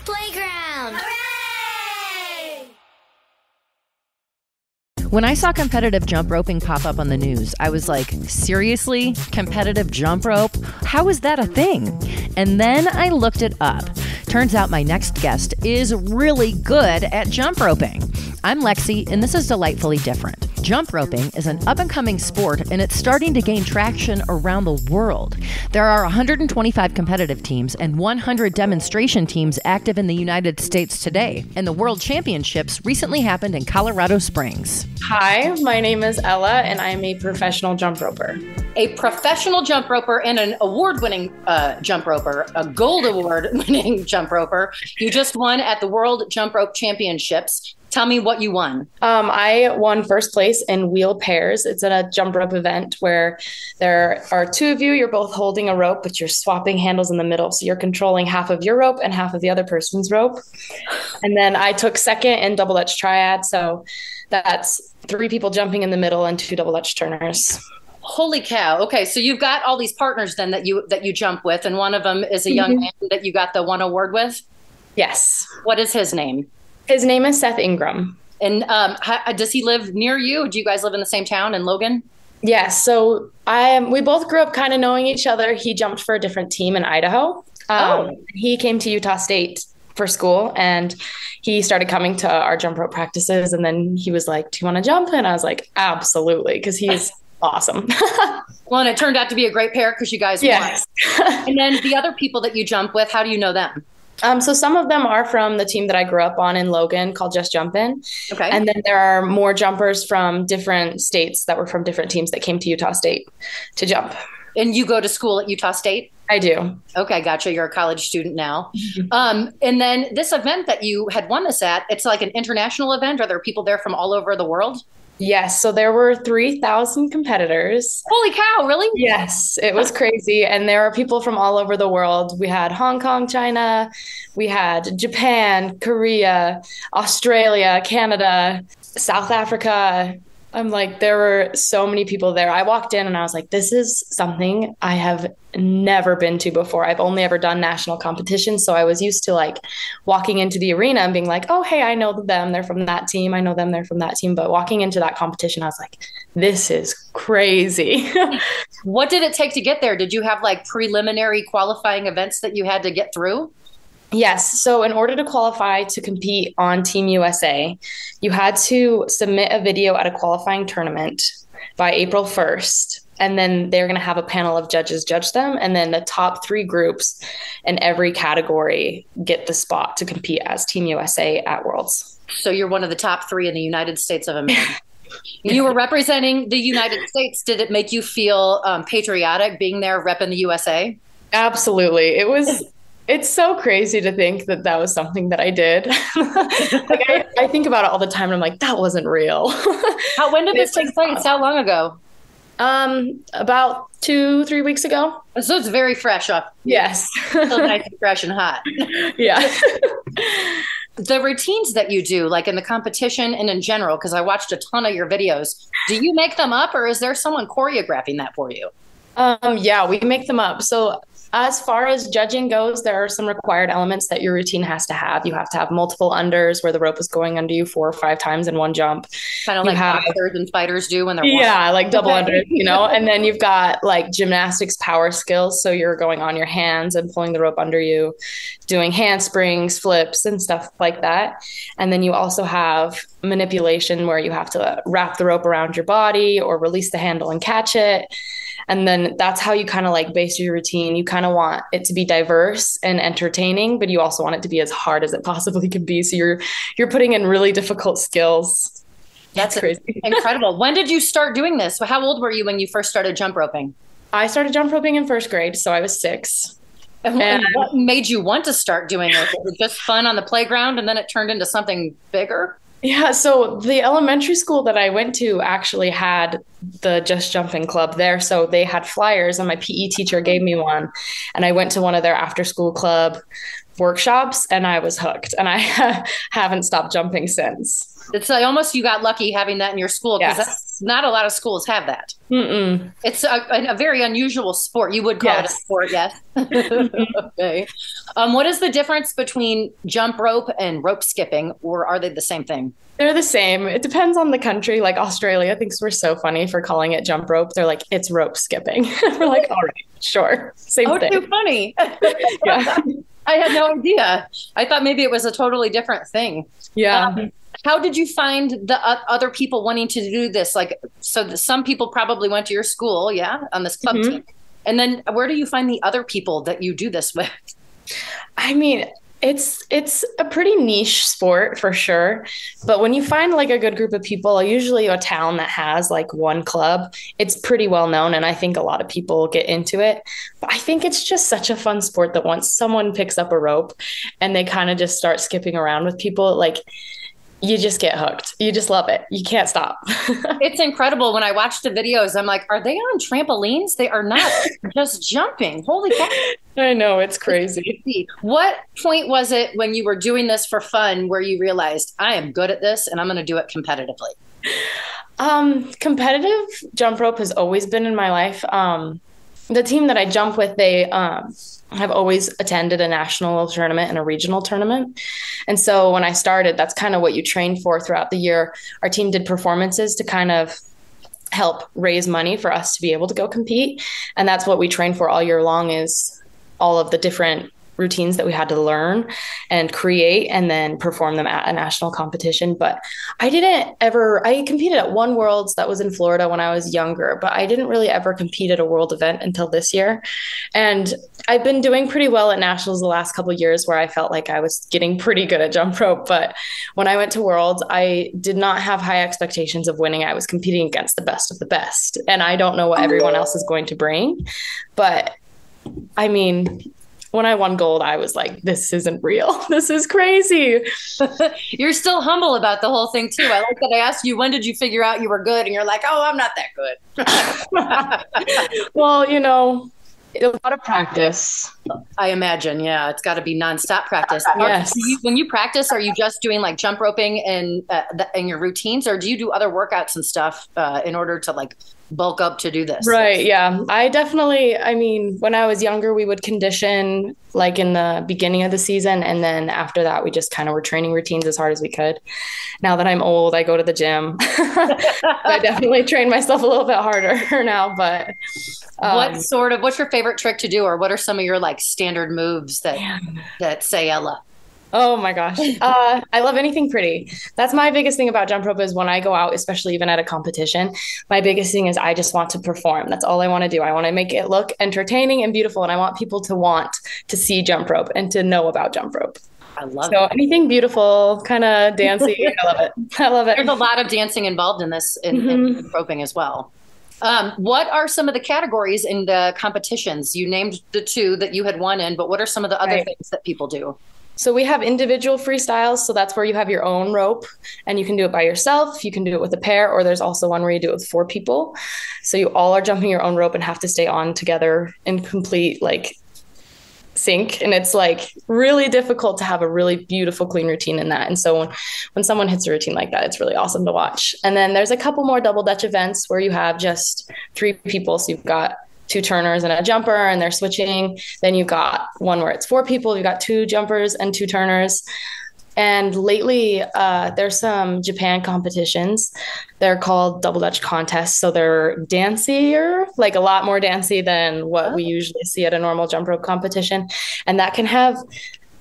Playground. Hooray! When I saw competitive jump roping pop up on the news, I was like, seriously? Competitive jump rope? How is that a thing? And then I looked it up. Turns out my next guest is really good at jump roping. I'm Lexi, and this is Delightfully Different. Jump roping is an up and coming sport, and it's starting to gain traction around the world. There are 125 competitive teams and 100 demonstration teams active in the United States today, and the World Championships recently happened in Colorado Springs. Hi, my name is Ella, and I'm a professional jump roper. A professional jump roper and an award winning uh, jump roper, a gold award winning jump roper. You just won at the World Jump Rope Championships. Tell me what you won. Um, I won first place in wheel pairs. It's a jump rope event where there are two of you. You're both holding a rope, but you're swapping handles in the middle. So you're controlling half of your rope and half of the other person's rope. And then I took second in double dutch triad. So that's three people jumping in the middle and two double dutch turners. Holy cow. Okay, so you've got all these partners then that you that you jump with and one of them is a young mm-hmm. man that you got the one award with? Yes. What is his name? His name is Seth Ingram. And um, how, does he live near you? Do you guys live in the same town in Logan? Yes. So I we both grew up kind of knowing each other. He jumped for a different team in Idaho. Um, oh. He came to Utah State for school and he started coming to our jump rope practices. And then he was like, Do you want to jump? And I was like, Absolutely. Because he's awesome. well, and it turned out to be a great pair because you guys yes. won. and then the other people that you jump with, how do you know them? Um, so some of them are from the team that I grew up on in Logan called Just Jumpin'. Okay. And then there are more jumpers from different states that were from different teams that came to Utah State to jump. And you go to school at Utah State? I do. Okay, gotcha. You're a college student now. um, and then this event that you had won this at, it's like an international event. Are there people there from all over the world? Yes. So there were 3,000 competitors. Holy cow, really? Yes. It was crazy. And there are people from all over the world. We had Hong Kong, China, we had Japan, Korea, Australia, Canada, South Africa, I'm like, there were so many people there. I walked in and I was like, this is something I have never been to before. I've only ever done national competitions. So I was used to like walking into the arena and being like, oh, hey, I know them. They're from that team. I know them. They're from that team. But walking into that competition, I was like, this is crazy. what did it take to get there? Did you have like preliminary qualifying events that you had to get through? Yes. So, in order to qualify to compete on Team USA, you had to submit a video at a qualifying tournament by April 1st. And then they're going to have a panel of judges judge them. And then the top three groups in every category get the spot to compete as Team USA at Worlds. So, you're one of the top three in the United States of America. you were representing the United States. Did it make you feel um, patriotic being there repping the USA? Absolutely. It was it's so crazy to think that that was something that I did. like I, I, think about it all the time and I'm like, that wasn't real. How when did this take place? How long ago? Um, about two, three weeks ago. So it's very fresh up. Yes. Still nice and fresh and hot. Yeah. the routines that you do, like in the competition and in general, because I watched a ton of your videos, do you make them up or is there someone choreographing that for you? Um, yeah, we make them up. So as far as judging goes, there are some required elements that your routine has to have. You have to have multiple unders where the rope is going under you four or five times in one jump. Kind of like have, boxers and fighters do when they're yeah, like double unders, you know. and then you've got like gymnastics power skills, so you're going on your hands and pulling the rope under you, doing handsprings, flips, and stuff like that. And then you also have manipulation where you have to wrap the rope around your body or release the handle and catch it and then that's how you kind of like base your routine. You kind of want it to be diverse and entertaining but you also want it to be as hard as it possibly can be. So you're you're putting in really difficult skills. That's crazy. incredible. When did you start doing this? How old were you when you first started jump roping? I started jump roping in first grade so i was six. And, and what made you want to start doing it? Was it just fun on the playground and then it turned into something bigger? Yeah, so the elementary school that I went to actually had the Just Jumpin' Club there. So they had flyers, and my PE teacher gave me one. And I went to one of their after school club workshops and I was hooked and I haven't stopped jumping since. It's like almost you got lucky having that in your school because Yes. not a lot of schools have that. Mm-mm. It's a, a very unusual sport. You would call it a sport, yes. okay. Um, what is the difference between jump rope and rope skipping, or are they the same thing? They're the same. It depends on the country. Like Australia thinks we're so funny for calling it jump rope. They're like, it's rope skipping. we're like, all right, sure. Same Oh, thing. too funny. Yeah. I had no idea. I thought maybe it was a totally different thing. Yeah. Um, how did you find the uh, other people wanting to do this? Like, so the, some people probably went to your school, yeah, on this club Mhm. team. And then where do you find the other people that you do this with? I mean, it's it's a pretty niche sport for sure. But when you find like a good group of people, usually a town that has like one club, it's pretty well known and I think a lot of people get into it. But I think it's just such a fun sport that once someone picks up a rope and they kind of just start skipping around with people, like you just get hooked. You just love it. You can't stop. It's incredible. When I watch the videos, I'm like, are they on trampolines? They are not just jumping. Holy cow. I know it's crazy. What point was it when you were doing this for fun where you realized I am good at this and I'm going to do it competitively? Um, competitive jump rope has always been in my life. Um, the team that I jump with, they um, have always attended a national tournament and a regional tournament. And so when I started, that's kind of what you train for throughout the year. Our team did performances to kind of help raise money for us to be able to go compete. And that's what we train for all year long is all of the different routines that we had to learn and create and then perform them at a national competition. But I didn't ever, I competed at one Worlds that was in Florida when I was younger, but I didn't really ever compete at a world event until this year. And I've been doing pretty well at nationals the last couple years where I felt like I was getting pretty good at jump rope. But when I went to Worlds, I did not have high expectations of winning. I was competing against the best of the best. And I don't know what everyone else is going to bring. But I mean, when I won gold, I was like, this isn't real. This is crazy. You're still humble about the whole thing, too. I like that I asked you, when did you figure out you were good? And you're like, oh, I'm not that good. Well, you know, a lot of practice. I imagine, yeah, it's got to be nonstop practice. Yes. You- when you practice, are you just doing like jump roping and uh, in your routines, or do you do other workouts and stuff uh, in order to like bulk up to do this? Right. Yeah. I definitely, I mean, when I was younger, we would condition like in the beginning of the season. And then after that, we just kind of were training routines as hard as we could. Now that I'm old, I go to the gym. I definitely train myself a little bit harder now, but um, what sort of what's your favorite trick to do, or what are some of your like standard moves that that say Ella? Oh my gosh. Uh, I love anything pretty. That's my biggest thing about jump rope is when I go out, especially even at a competition, my biggest thing is I just want to perform. That's all I want to do. I want to make it look entertaining and beautiful. And I want people to want to see jump rope and to know about jump rope. I love it. So it. anything beautiful, kind of dancing. I love it. I love it. There's a lot of dancing involved in this in, in roping as well. Um, what are some of the categories in the competitions? You named the two that you had won in, but what are some of the other Right. things that people do? So we have individual freestyles. So that's where you have your own rope and you can do it by yourself. You can do it with a pair, or there's also one where you do it with four people. So you all are jumping your own rope and have to stay on together in complete like sync. And it's like really difficult to have a really beautiful, clean routine in that. And so when, when someone hits a routine like that, it's really awesome to watch. And then there's a couple more double dutch events where you have just three people. So you've got two turners and a jumper and they're switching. Then you've got one where it's four people, you've got two jumpers and two turners. And lately, uh, there's some Japan competitions. They're called double dutch contests. So they're dancier, like a lot more dancy than what we usually see at a normal jump rope competition. And that can have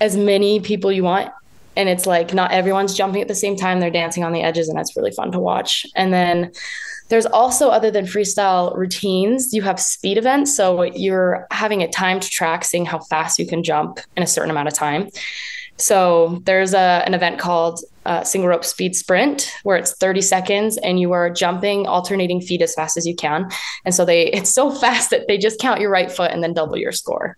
as many people you want. And it's like not everyone's jumping at the same time. They're dancing on the edges, and that's really fun to watch. And then there's also, other than freestyle routines, you have speed events. So you're having a timed track, seeing how fast you can jump in a certain amount of time. So there's a, an event called uh, single rope speed sprint where it's 30 seconds and you are jumping alternating feet as fast as you can. And so they it's so fast that they just count your right foot and then double your score.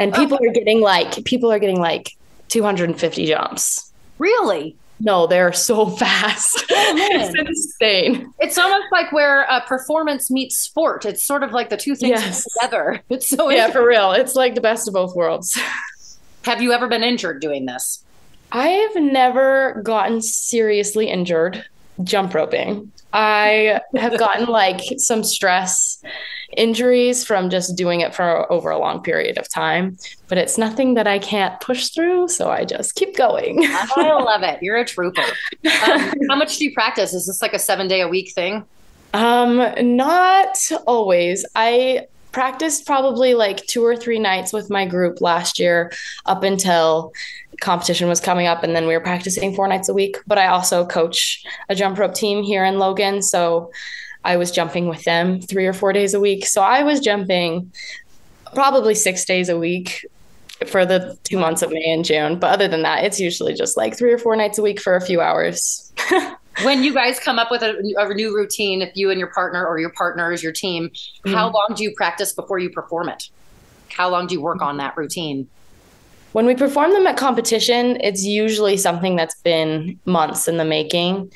and people are getting like people are getting like 250 jumps. Really? No, they're so fast. Oh, it's insane. It's almost like where uh, performance meets sport. It's sort of like the two things Yes. together. It's so Yeah, for real. It's like the best of both worlds. Have you ever been injured doing this? I've never gotten seriously injured jump roping. I have gotten like some stress injuries from just doing it for over a long period of time, but it's nothing that I can't push through. So I just keep going. I love it. You're a trooper. Um, how much do you practice? Is this like a seven day a week thing? Um, not always. I practiced probably like two or three nights with my group last year up until competition was coming up and then we were practicing four nights a week. But i also coach a jump rope team here in logan so i was jumping with them three or four days a week. So i was jumping probably six days a week for the two months of may and june. But other than that it's usually just like three or four nights a week for a few hours when you guys come up with a, a, new routine, if you and your partner or your partners, your team, mm-hmm. how long do you practice before you perform it? How long do you work on that routine? When we perform them at competition, it's usually something that's been months in the making.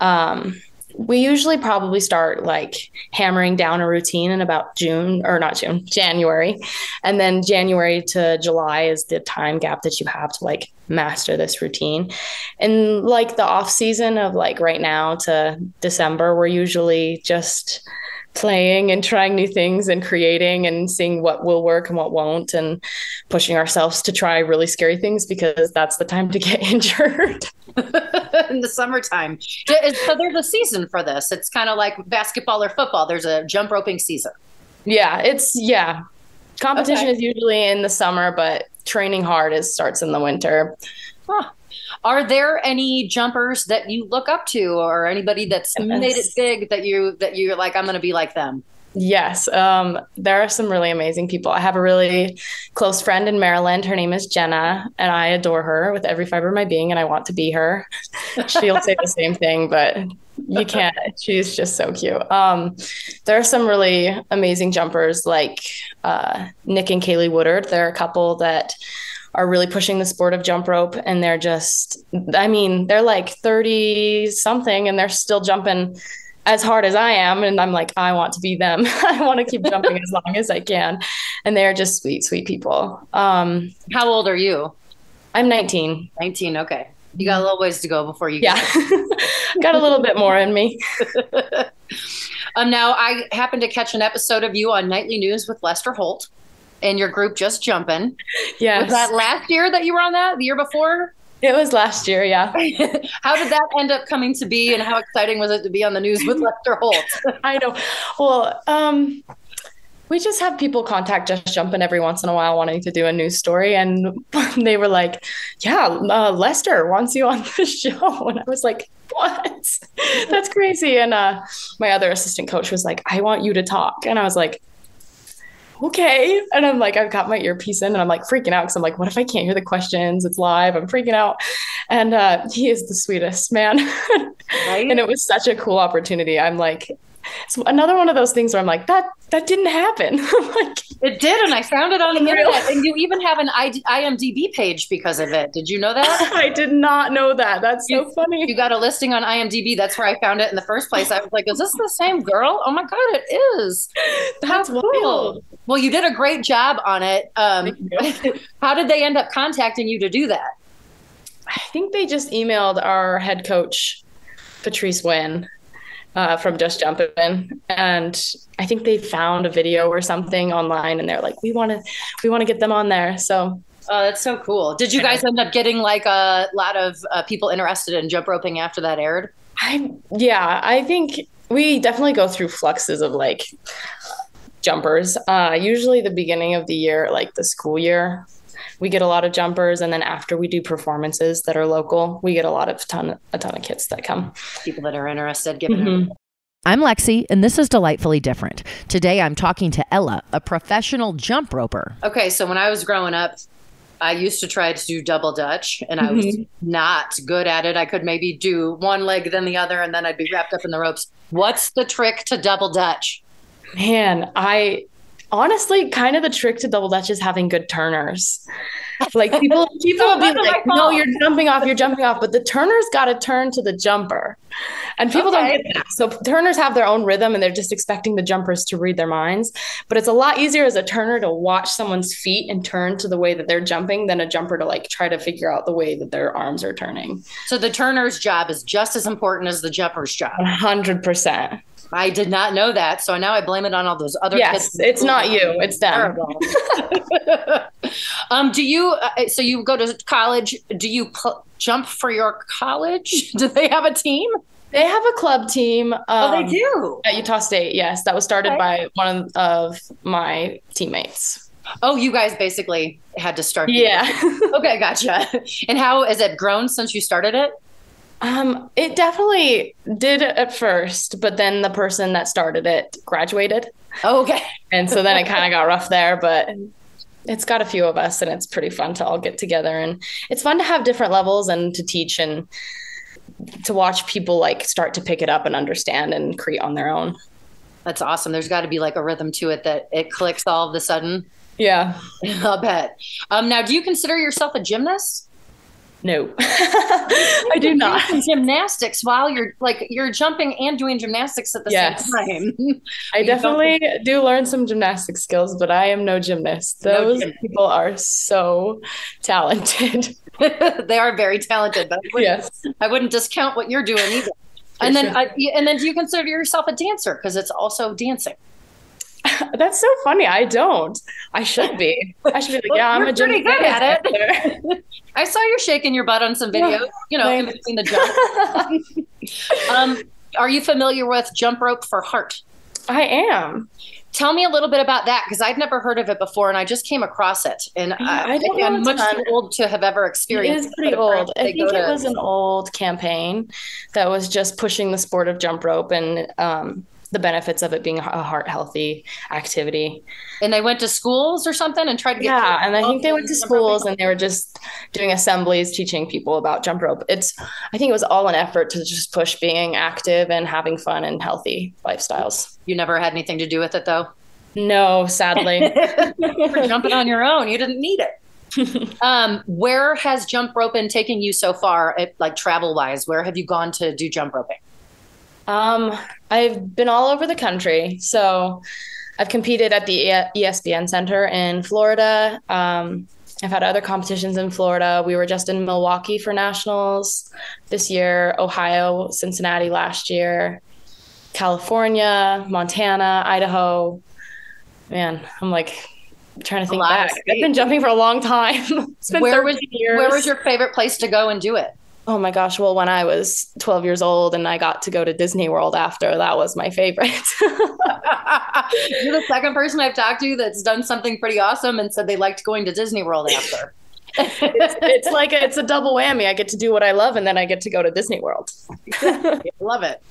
Um, we usually probably start like hammering down a routine in about June or not June, January. And then January to July is the time gap that you have to like master this routine. And like the off season of like right now to December, we're usually just playing and trying new things and creating and seeing what will work and what won't and pushing ourselves to try really scary things because that's the time to get injured. in the summertime. So there's a season for this. It's kind of like basketball or football. There's a jump roping season. Yeah, it's yeah. Competition okay. is usually in the summer, but training hard is starts in the winter. Huh. Are there any jumpers that you look up to, or anybody that's made it big that you that you're like, I'm going to be like them? Yes, um, there are some really amazing people. I have a really close friend in Maryland. Her name is Jenna, and I adore her with every fiber of my being, and I want to be her. She'll say the same thing, but you can't. She's just so cute. Um, there are some really amazing jumpers like uh, Nick and Kaylee Woodard. They're a couple that are really pushing the sport of jump rope, and they're just, I mean, they're like 30 something, and they're still jumping as hard as I am. And I'm like, I want to be them. I want to keep jumping as long as I can. And they're just sweet, sweet people. Um, How old are you? I'm 19. 19. Okay. You got a little ways to go before you. Yeah. got a little bit more in me. um, now, I happened to catch an episode of you on Nightly News with Lester Holt and your group Just Jumpin'. Yeah. Was that last year that you were on that? The year before? It was last year, yeah. how did that end up coming to be, and how exciting was it to be on the news with Lester Holt? I know. Well, um, we just have people contact Just Jumpin' every once in a while wanting to do a news story. And they were like, Yeah, uh, Lester wants you on the show. And I was like, What? That's crazy. And uh, my other assistant coach was like, I want you to talk. And I was like, okay. And I'm like, I've got my earpiece in and I'm like freaking out because I'm like, what if I can't hear the questions? It's live. I'm freaking out. And uh, he is the sweetest man. right? and it was such a cool opportunity. I'm like, it's another one of those things where I'm like, that that didn't happen. like, it did, and I found it on the internet. And you even have an IMDb page because of it. Did you know that? I did not know that. That's you, so funny. You got a listing on IMDb. That's where I found it in the first place. I was like, is this the same girl? Oh my god, it is. That's cool. Wild. Well, you did a great job on it. Um, how did they end up contacting you to do that? I think they just emailed our head coach, Patrice Wynn uh, from Just Jumpin', and I think they found a video or something online, and they're like, "We want to, we want to get them on there." So. Oh, that's so cool. Did you guys end up getting like a lot of uh, people interested in jump roping after that aired? I yeah, I think we definitely go through fluxes of like jumpers. Uh, usually the beginning of the year, like the school year, we get a lot of jumpers and then after we do performances that are local we get a lot of ton a ton of kids that come people that are interested giving mm-hmm. I'm Lexi, and this is Delightfully Different. Today I'm talking to Ella, a professional jump roper. Okay, so when I was growing up, I used to try to do double dutch, and I was mm-hmm. not good at it. I could maybe do one leg, then the other, and then I'd be wrapped up in the ropes. What's the trick to double dutch? Man, I honestly, kind of the trick to double dutch is having good turners. Like people, people will be like, "No, you're jumping off, you're jumping off," but the turner's got to turn to the jumper. And people Okay. don't get that. So turners have their own rhythm and they're just expecting the jumpers to read their minds. But it's a lot easier as a turner to watch someone's feet and turn to the way that they're jumping than a jumper to like try to figure out the way that their arms are turning. So the turner's job is just as important as the jumper's job. 100%. I did not know that, so now I blame it on all those other Yes, kids. it's not you, it's them. Um, do you? Uh, so you go to college? Do you pl- jump for your college? Do they have a team? They have a club team. Um, oh, they do. At Utah State, yes. That was started Okay. by one of my teammates. Oh, you guys basically had to start. Yeah. okay, gotcha. And how has it grown since you started it? um, it definitely did at first, but then the person that started it graduated. Oh, okay. And so then it kind of got rough there, but it's got a few of us and it's pretty fun to all get together. And it's fun to have different levels and to teach and to watch people like start to pick it up and understand and create on their own. That's awesome. There's got to be like a rhythm to it that it clicks all of a sudden. Yeah. I'll bet. Um, now, do you consider yourself a gymnast? No, I do not. Gymnastics while you're like you're jumping and doing gymnastics at the Yes. same time. I You don't- definitely do learn some gymnastic skills, but I am no gymnast. No Those gymnast. people are so talented. they are very talented, but I wouldn't, yes. I wouldn't discount what you're doing either. And then, uh, and then, do you consider yourself a dancer because it's also dancing? That's so funny. I don't. I should be. I should be like, Well, yeah, I'm a pretty good at dancer. I saw you shaking your butt on some videos. You know, in between the jumps. um, are you familiar with jump rope for heart? I am. Tell me a little bit about that because I've never heard of it before, and I just came across it, and I, I don't I'm much too old to have ever It experienced. is pretty old. I think it to- was an old campaign that was just pushing the sport of jump rope and um, the benefits of it being a heart healthy activity. and they went to schools or something and tried to get. Yeah, and I think they went to roping. schools and they were just doing assemblies teaching people about jump rope. It's I think it was all an effort to just push being active and having fun and healthy lifestyles. You never had anything to do with it though. No, sadly. for jumping on your own. You didn't need it. um, where has jump rope been taking you so far, like travel wise? Where have you gone to do jump roping? Um, I've been all over the country. So I've competed at the ESPN Center in Florida. Um, I've had other competitions in Florida. We were just in Milwaukee for nationals this year, Ohio, Cincinnati last year, California, Montana, Idaho. Man, I'm like trying to think back. I've been jumping for a long time. it's been Where 13 was years. where was your favorite place to go and do it? Oh my gosh. Well, when I was 12 years old and I got to go to Disney World after, that was my favorite. You're the second person I've talked to that's done something pretty awesome and said they liked going to Disney World after. it's, it's like a, it's a double whammy. I get to do what I love and then I get to go to Disney World. Love it.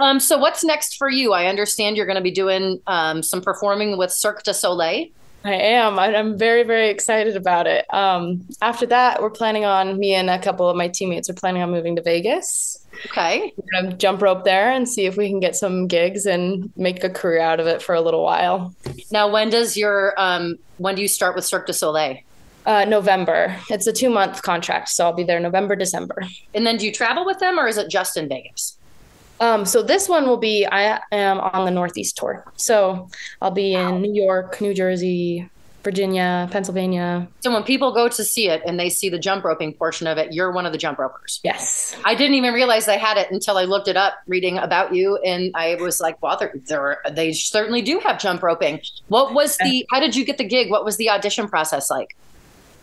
Um, so what's next for you? I understand you're going to be doing um, some performing with Cirque du Soleil. I am. I, I'm very, very excited about it. Um, after that, we're planning on, me and a couple of my teammates are planning on moving to Vegas. Okay. We're to jump rope there and see if we can get some gigs and make a career out of it for a little while. Now, when does your um, when do you start with Cirque du Soleil? Uh, November. It's a two month contract, so I'll be there November, December. And then do you travel with them, or is it just in Vegas? Um, so this one will be I am on the Northeast tour. So I'll be in New York, New Jersey, Virginia, Pennsylvania. So when people go to see it and they see the jump roping portion of it, you're one of the jump ropers. Yes. I didn't even realize they had it until I looked it up, reading about you, and I was like, "Wow, they're, they're, they certainly do have jump roping." What was the? How did you get the gig? What was the audition process like?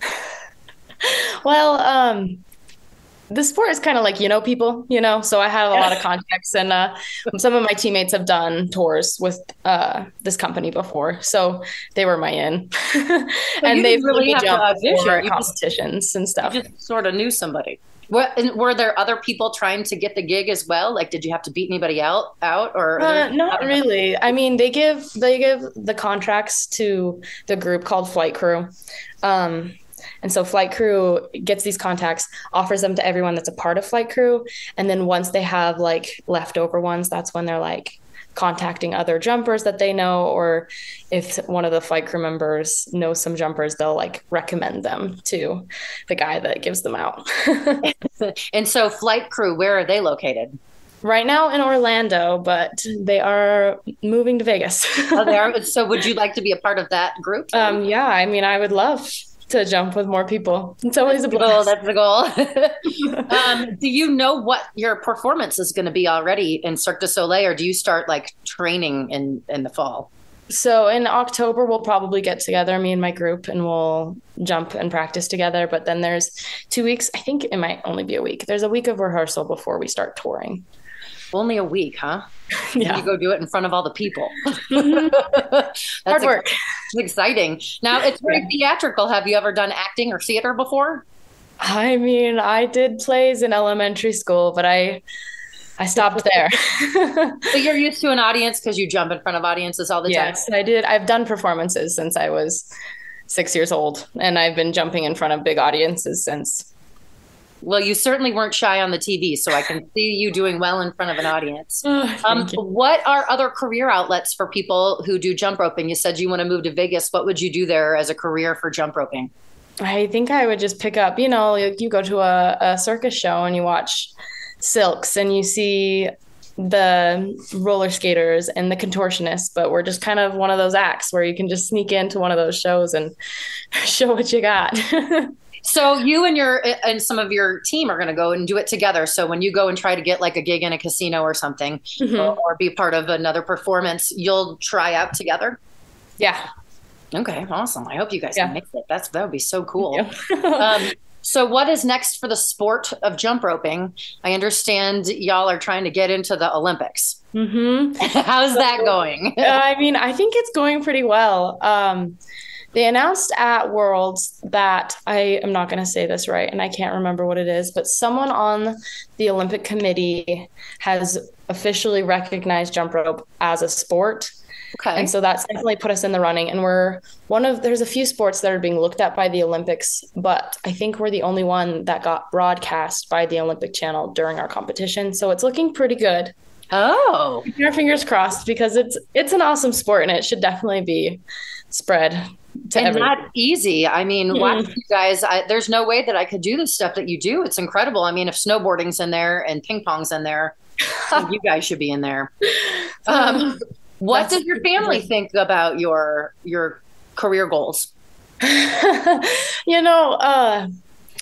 Well, um, the sport is kind of like you know people, you know. So I have a lot of contacts, and uh, some of my teammates have done tours with uh, this company before, so they were my in, you and they've didn't really really have to jumped for you just- competitions and You stuff. just sort of knew somebody. What, and were there other people trying to get the gig as well? Like, did you have to beat anybody out? Out or? Uh, not really. I mean, they give they give the contracts to the group called Flight Crew, um, and so Flight Crew gets these contacts, offers them to everyone that's a part of Flight Crew, and then once they have like leftover ones, that's when they're like contacting other jumpers that they know, or if one of the Flight Crew members knows some jumpers, they'll like recommend them to the guy that gives them out. And so, flight crew, where are they located? right now in Orlando, but they are moving to Vegas. oh, they are. So, would you like to be a part of that group? Um, yeah, I mean, I would love to jump with more people. It's always a goal. That's the goal. um, do you know what your performance is going to be already in Cirque du Soleil, or do you start like training in in the fall? So in October, we'll probably get together, me and my group, and we'll jump and practice together. But then there's two weeks. I think it might only be a week. There's a week of rehearsal before we start touring. Only a week, huh? Yeah. You go do it in front of all the people. Mm-hmm. That's Hard work. Ex- exciting. Now it's very yeah. theatrical. Have you ever done acting or theater before? I mean, I did plays in elementary school, but I I stopped there. so you're used to an audience because you jump in front of audiences all the yes, time. Yes, I did. I've done performances since I was six years old, and I've been jumping in front of big audiences since. Well, you certainly weren't shy on the TV, so I can see you doing well in front of an audience. Oh, um, what are other career outlets for people who do jump roping? You said you want to move to Vegas. What would you do there as a career for jump roping? I think I would just pick up, you know, you go to a, a circus show and you watch silks and you see the roller skaters and the contortionists, but we're just kind of one of those acts where you can just sneak into one of those shows and show what you got. so you and your and some of your team are going to go and do it together. So when you go and try to get like a gig in a casino or something, mm-hmm. or, or be part of another performance, you'll try out together. Yeah. Okay, awesome. I hope you guys yeah. can make it. That's that would be so cool. um, so, what is next for the sport of jump roping? I understand y'all are trying to get into the Olympics. Mm-hmm. How's so, that going? I mean, I think it's going pretty well. Um, they announced at Worlds that I am not going to say this right, and I can't remember what it is, but someone on the Olympic Committee has officially recognized jump rope as a sport. Okay. And so that's definitely put us in the running. And we're one of, there's a few sports that are being looked at by the Olympics, but I think we're the only one that got broadcast by the Olympic channel during our competition. So it's looking pretty good. Oh. Keep your fingers crossed because it's, it's an awesome sport and it should definitely be spread to and everyone. not easy. I mean, watch you guys. I, there's no way that I could do the stuff that you do. It's incredible. I mean, if snowboarding's in there and ping pong's in there, you guys should be in there. Um, what That's does your family think about your your career goals? you know, uh,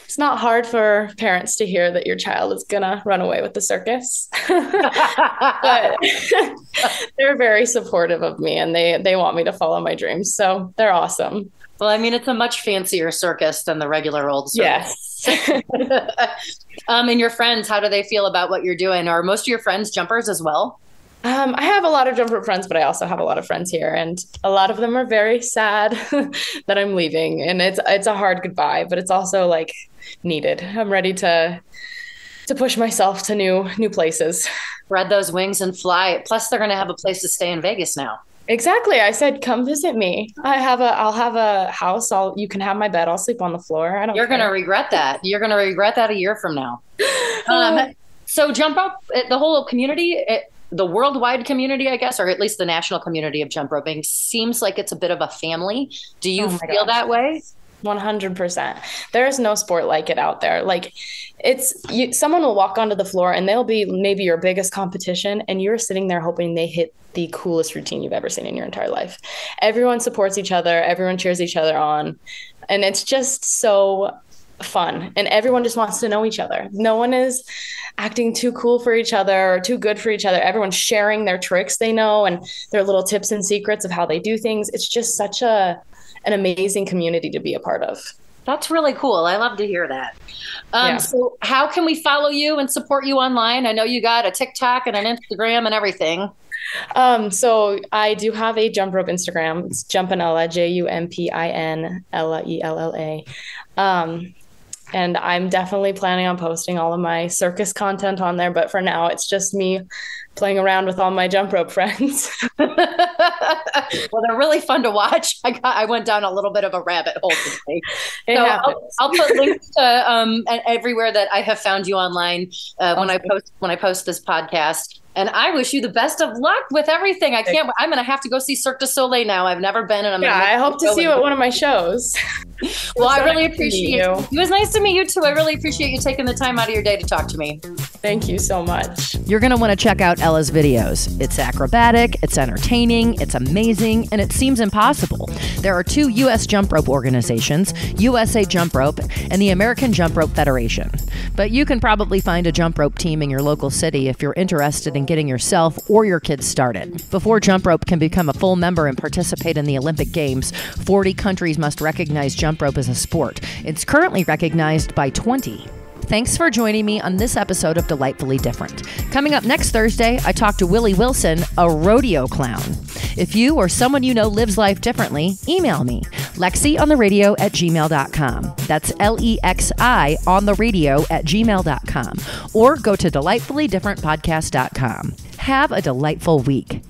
it's not hard for parents to hear that your child is gonna run away with the circus. but they're very supportive of me and they they want me to follow my dreams. So they're awesome. Well, I mean, it's a much fancier circus than the regular old circus. Yes. um, and your friends, how do they feel about what you're doing? Are most of your friends jumpers as well? Um, I have a lot of jump rope friends, but I also have a lot of friends here, and a lot of them are very sad that I'm leaving. And it's it's a hard goodbye, but it's also like needed. I'm ready to to push myself to new new places. Spread those wings and fly. Plus, they're going to have a place to stay in Vegas now. Exactly. I said, come visit me. I have a, I'll have a house. I'll, you can have my bed. I'll sleep on the floor. I don't. You're going to regret that. You're going to regret that a year from now. Um, so jump up the whole community. It, the worldwide community, I guess, or at least the national community of jump roping, seems like it's a bit of a family. Do you oh feel that way? 100%. There is no sport like it out there. Like it's you, someone will walk onto the floor and they'll be maybe your biggest competition and you're sitting there hoping they hit the coolest routine you've ever seen in your entire life. Everyone supports each other, everyone cheers each other on, and it's just so fun and everyone just wants to know each other. No one is acting too cool for each other or too good for each other. Everyone's sharing their tricks they know and their little tips and secrets of how they do things. It's just such a an amazing community to be a part of. That's really cool. I love to hear that. Um, yeah. So, how can we follow you and support you online? I know you got a TikTok and an Instagram and everything. Um, so I do have a jump rope Instagram. It's Jumpin Ella, J U M P I N Ella E L L A. Um, and I'm definitely planning on posting all of my circus content on there. But for now, it's just me playing around with all my jump rope friends. well, they're really fun to watch. I got, I went down a little bit of a rabbit hole today. so I'll, I'll, put links to um, everywhere that I have found you online uh, when I post when I post this podcast. And I wish you the best of luck with everything. I can't. I'm going to have to go see Cirque du Soleil now. I've never been, and I'm. Yeah, I hope to see you at one of my shows. well, I really appreciate you. It was nice to meet you too. I really appreciate you taking the time out of your day to talk to me. Thank you so much. You're going to want to check out Ella's videos. It's acrobatic, it's entertaining, it's amazing, and it seems impossible. There are two U.S. jump rope organizations USA Jump Rope and the American Jump Rope Federation. But you can probably find a jump rope team in your local city if you're interested in getting yourself or your kids started. Before jump rope can become a full member and participate in the Olympic Games, 40 countries must recognize jump rope as a sport. It's currently recognized by 20. Thanks for joining me on this episode of Delightfully Different. Coming up next Thursday, I talk to Willie Wilson, a rodeo clown. If you or someone you know lives life differently, email me, Lexi on the radio at gmail.com. That's L E X I on the radio at gmail.com. Or go to delightfullydifferentpodcast.com. Have a delightful week.